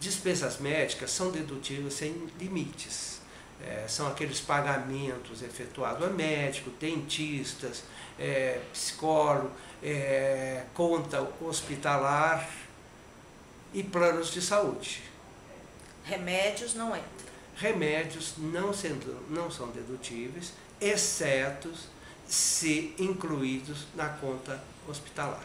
Despesas médicas são dedutíveis sem limites. É, são aqueles pagamentos efetuados a médico, dentistas, é, psicólogo, é, conta hospitalar e planos de saúde. Remédios não entram. Remédios não, sendo, não são dedutíveis, exceto se incluídos na conta hospitalar.